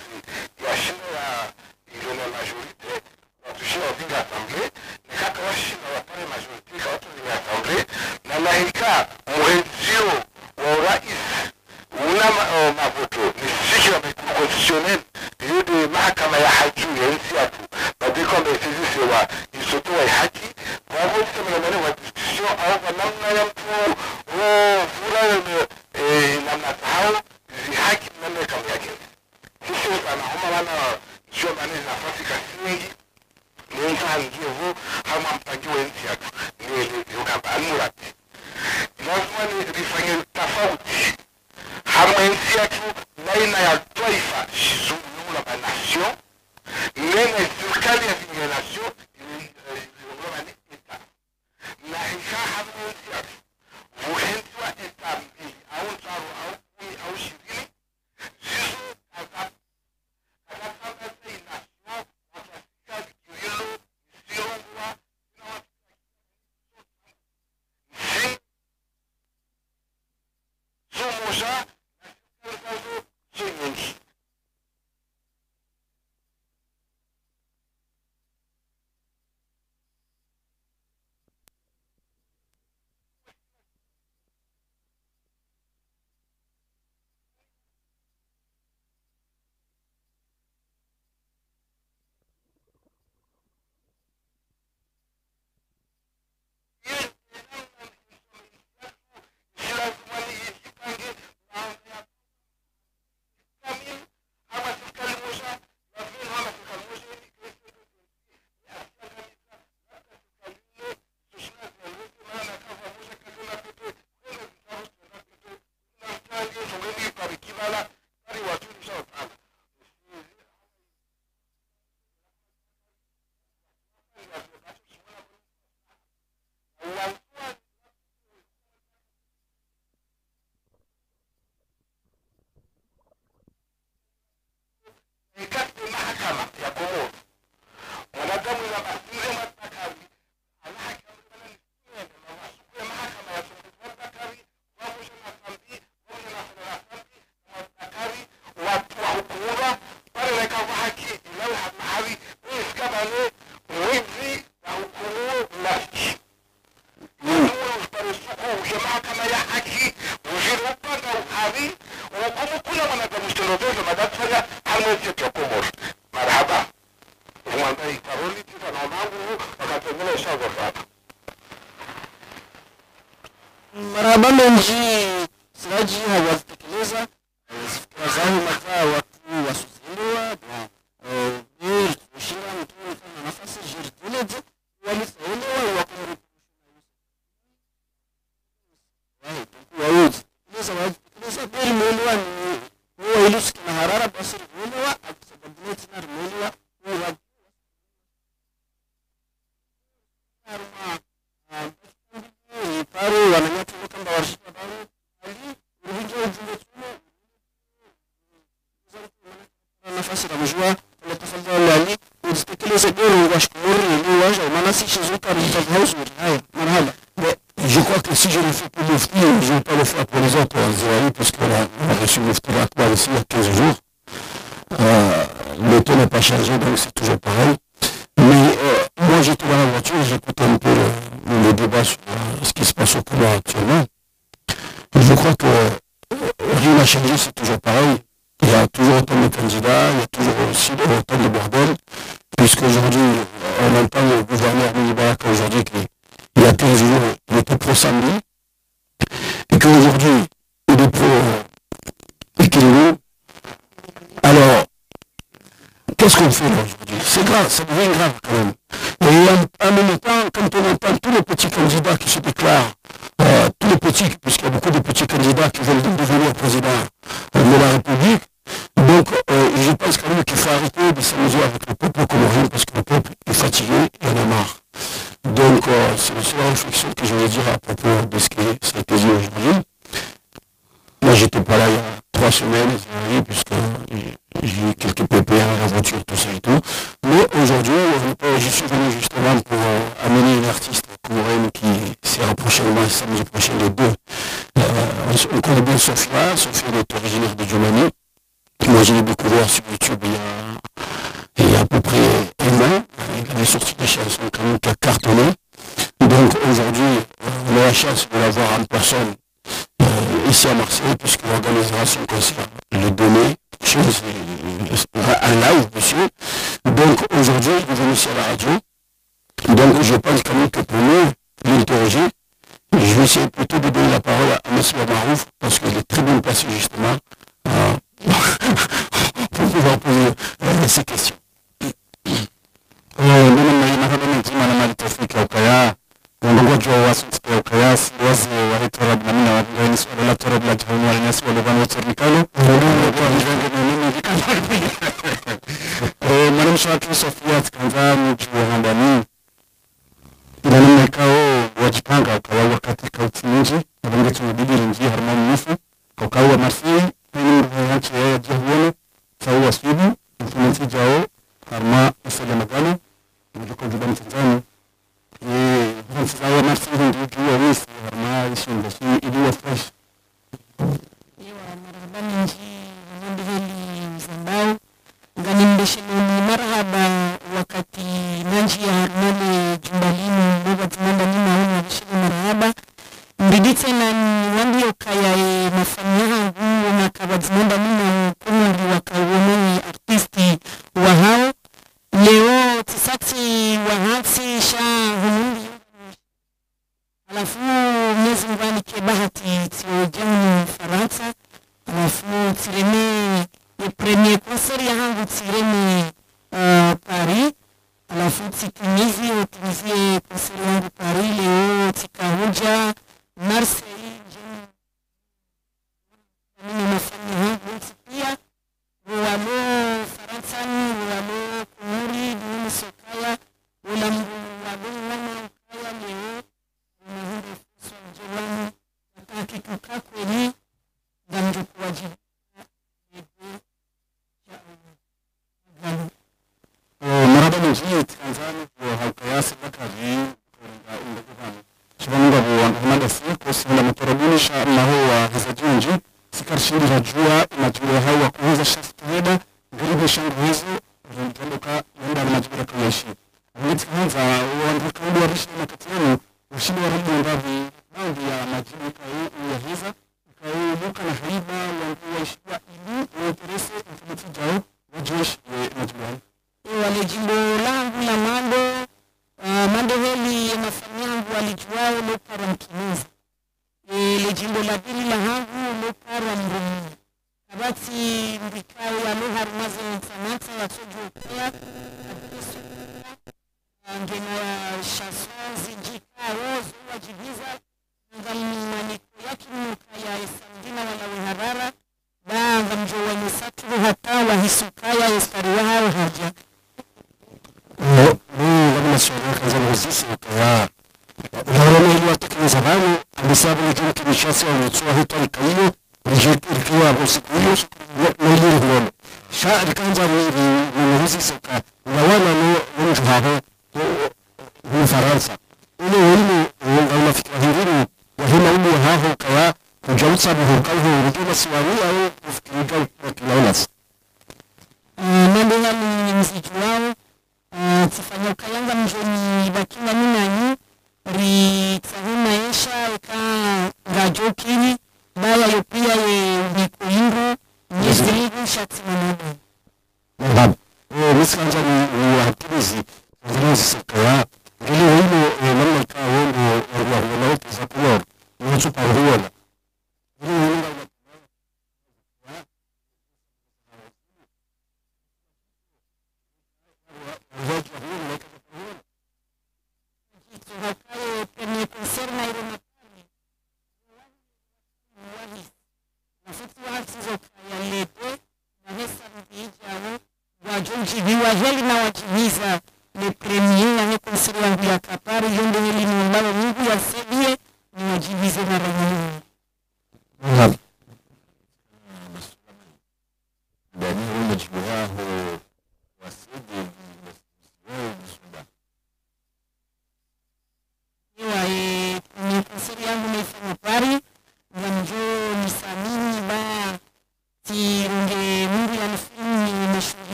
YouTube il y a, à peu près un an. Il avait sorti des chansons quand même qui a cartonné. Donc aujourd'hui, on a la chance de l'avoir en personne euh, ici à Marseille, puisqu'il organisera son concert le 2 mai, euh, un live, monsieur. Donc aujourd'hui, il est venu à la radio. Donc je pense quand même que pour nous, l'interroger, je vais essayer plutôt de donner la parole à M. Marouf, parce qu'il est très bien placé justement. Euh, [laughs] pour pouvoir poser euh, ces questions. Mimi naimaka n'imijima na mali tafika ukaya ሰው ወሲቡ ኢንፍሉዌንሲ ጃኦ ከርማ እሰ ለመጋሉ እንግዲህ ኮንዚ በምትንዛኑ ሆንስዛወ መርሲ እንዲግ ወሪስ ከርማ ይሽን በሺ ኢሉ ወፍሽ ganindishinuuni marhaba wakati nanji ya harmoni juma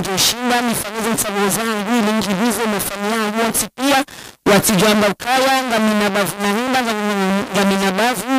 mjoshiba nifanyize nsabo zangu ili njibize mefani yangu watipia watijwamba ngamina ngaminabavu na himba ngaminabavu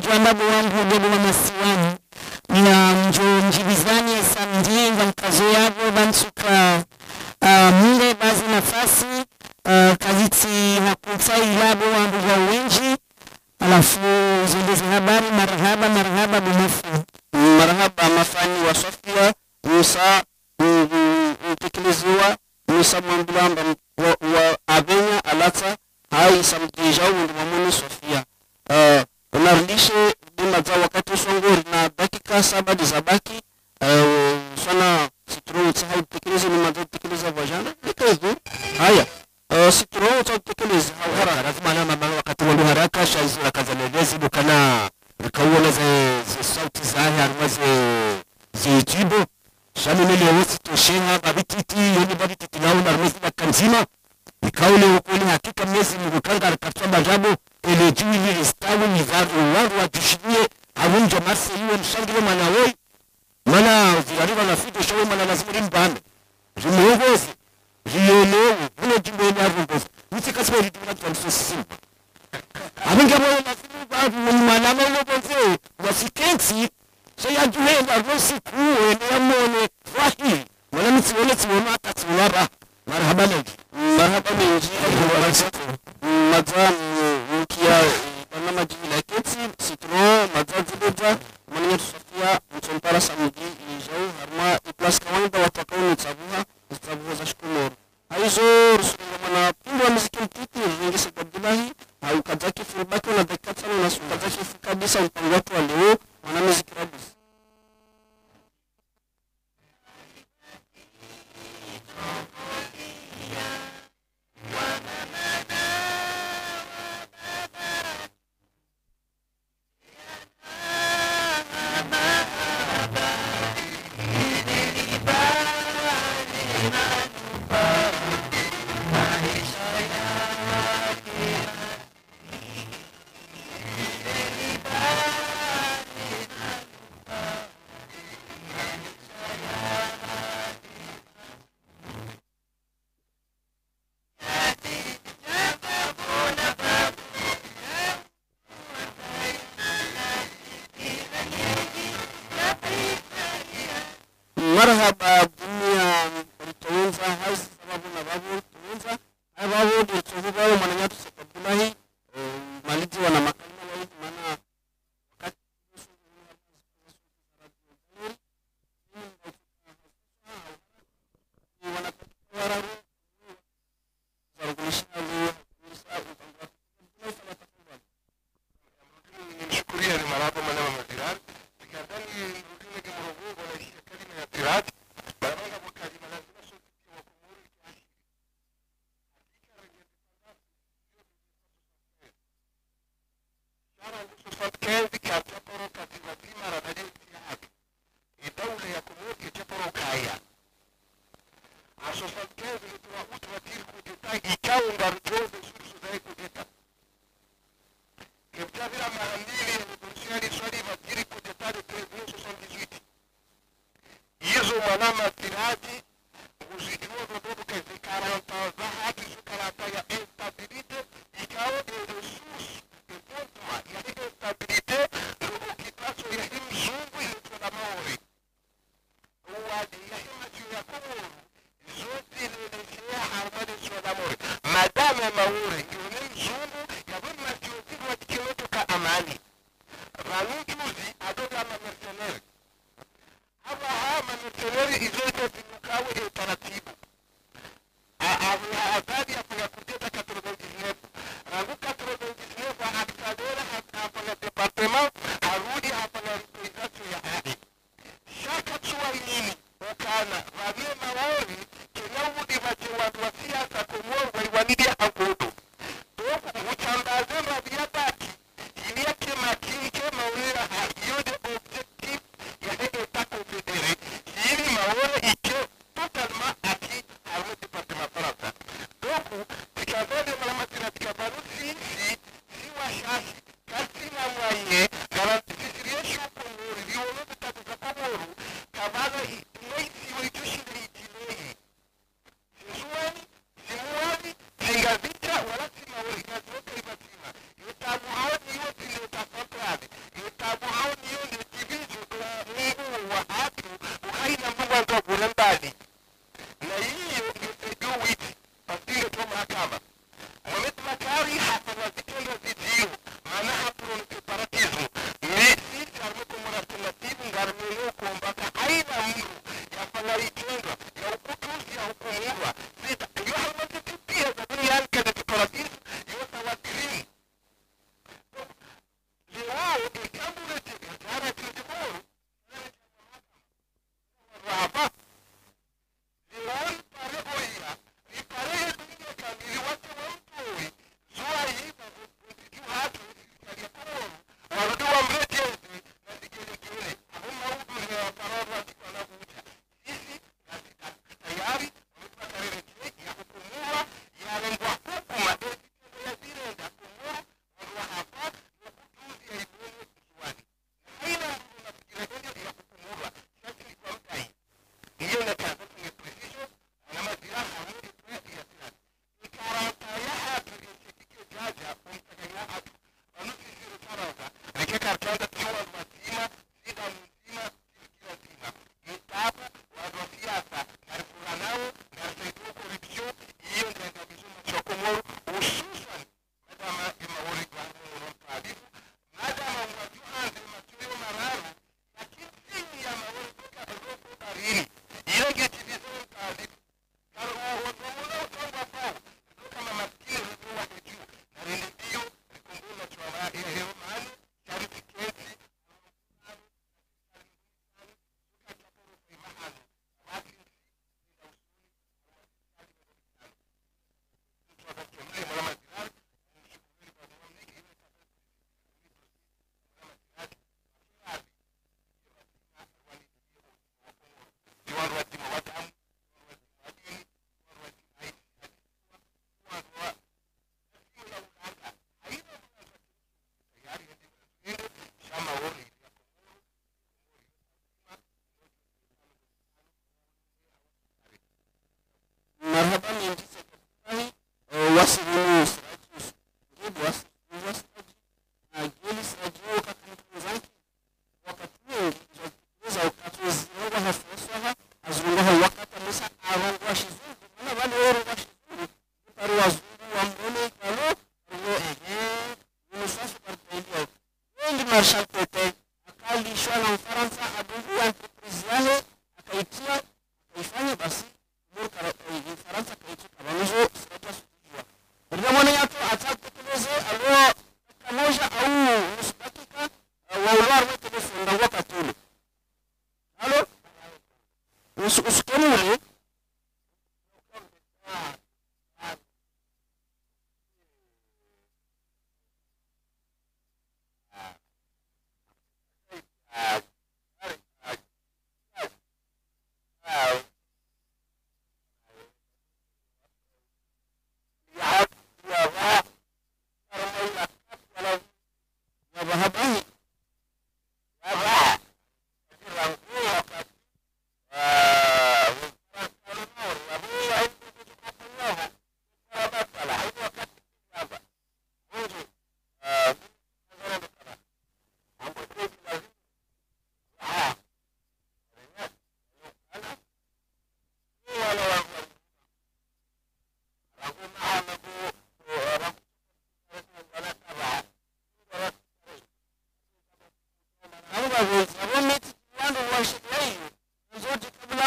Like remember arrobamento.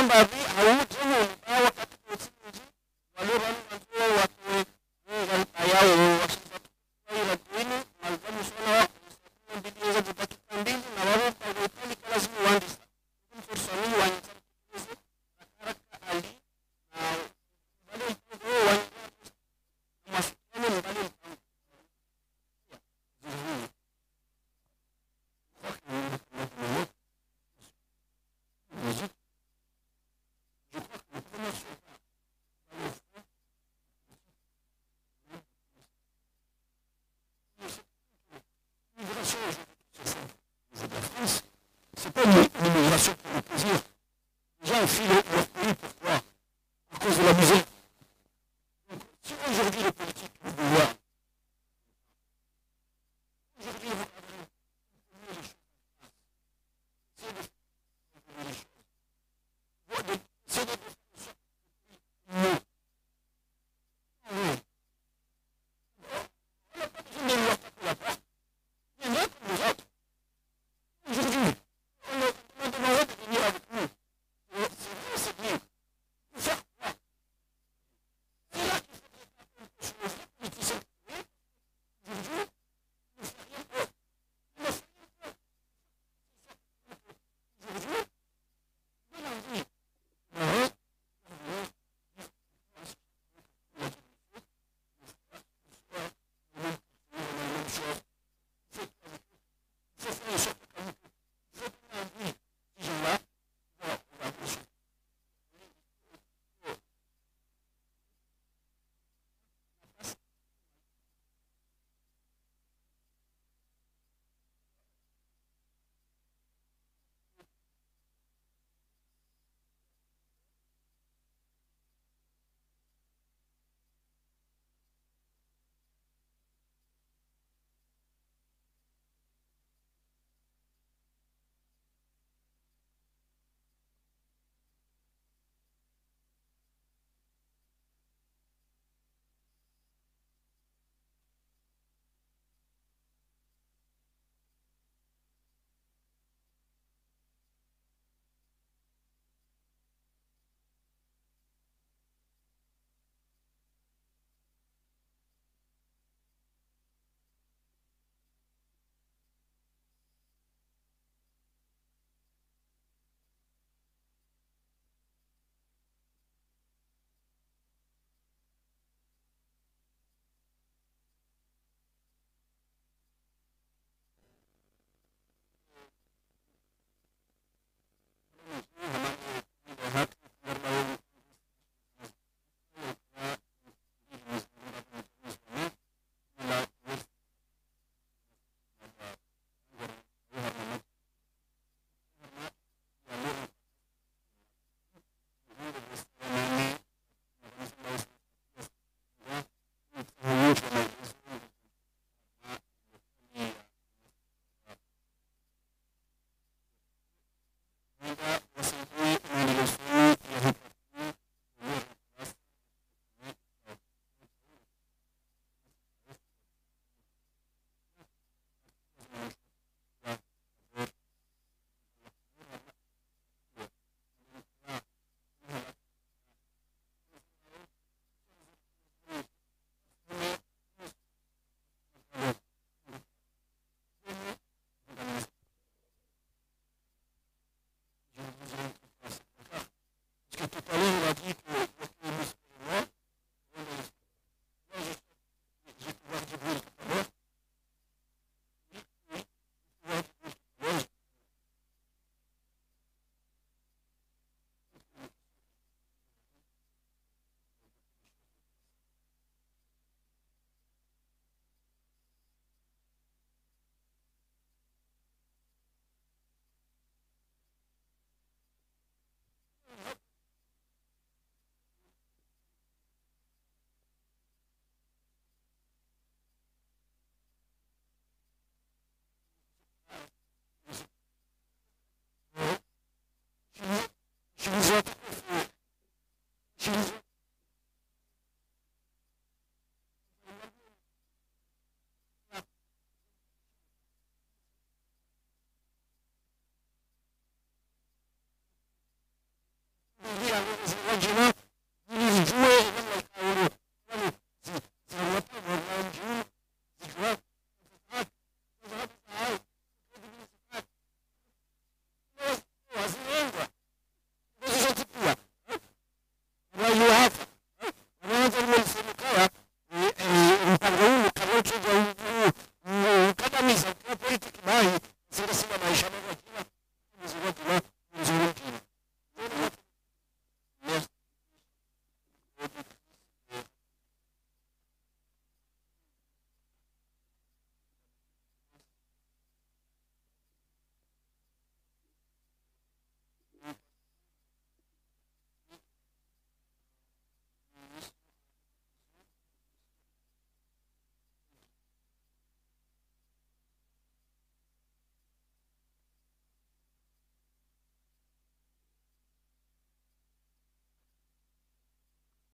remember we are utilizou a tecnologia, utilizou